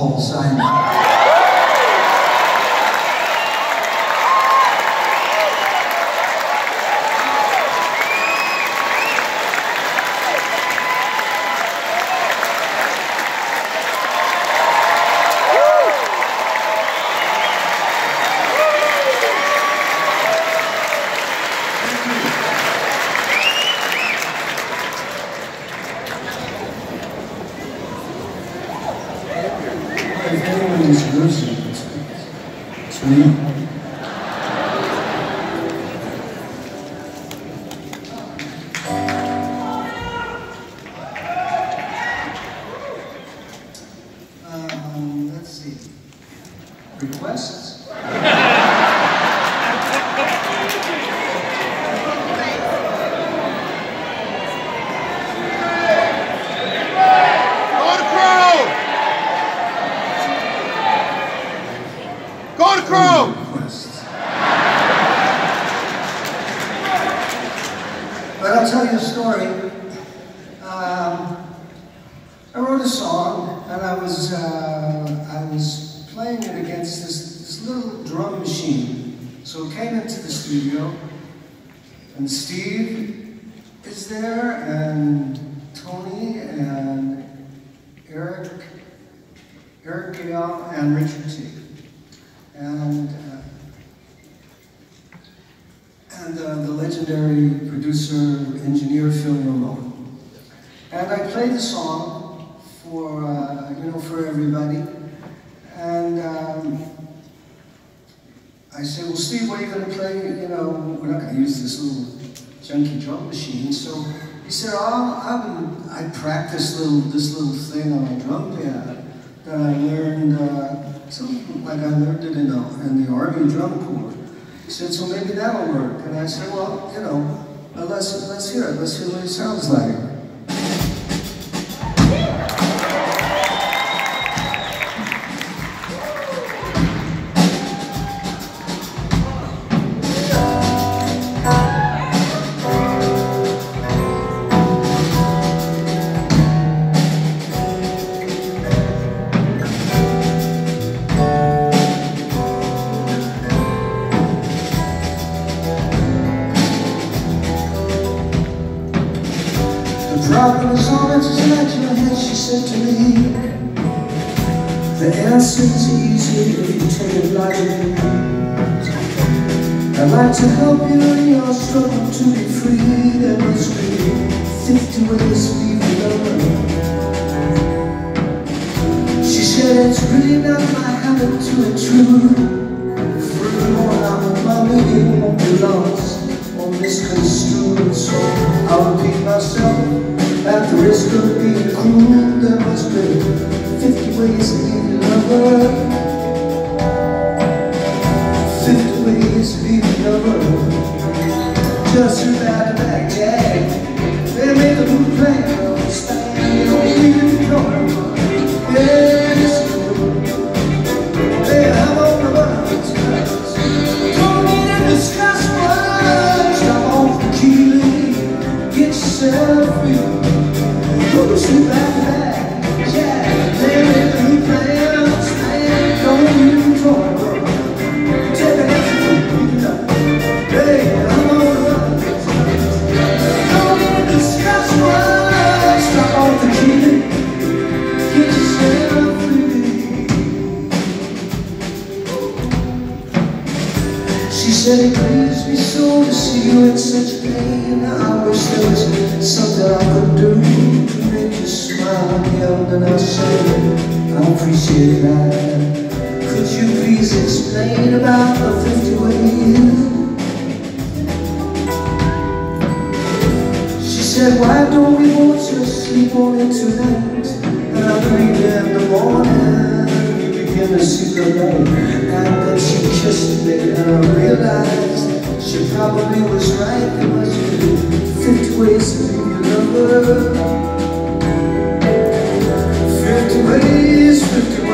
Paul Simon. if anyone is losing, it's, it's me. Um, let's see. Requests? Go to Crow! But I'll tell you a story. Um, I wrote a song, and I was uh, I was playing it against this, this little drum machine. So it came into the studio, and Steve is there, and Tony, and Eric, Eric Gale, and Richard Tee. And uh, and uh, the legendary producer, engineer Phil Ramone. And I played the song for, uh, you know, for everybody. And um, I said, well, Steve, what are you going to play? You know, we're not going to use this little junky drum machine. So he said, oh, I'm, I practiced little, this little thing on a drum pad that I learned, uh, like I learned it in the, in the Army drum corps. Said, so maybe that'll work. And I said, well, you know, let's, let's hear it. Let's hear what it sounds like. The problem is all that's inside your head, she said to me. The answer's easy if you take it lightly. I'd like to help you in your struggle to be free. There must be 50 ways to be loved. She said it's really not my habit to intrude. Furthermore, I'm my meaning won't be lost misconstrued. So I'll repeat myself at the risk of being cruel. There must be 50 ways to be a lover. 50 ways to be a lover. Just to She said it grieves me so to see you in such pain. I wish there was something I could do to make you smile again. And I said, I appreciate that. Could you please explain about the 50 ways? She said, why don't we both just sleep on it tonight? And I'll in the morning innocent alone And then she kissed me and I realized She probably was right. There must be 50 ways to be a lover 50 ways, 50 ways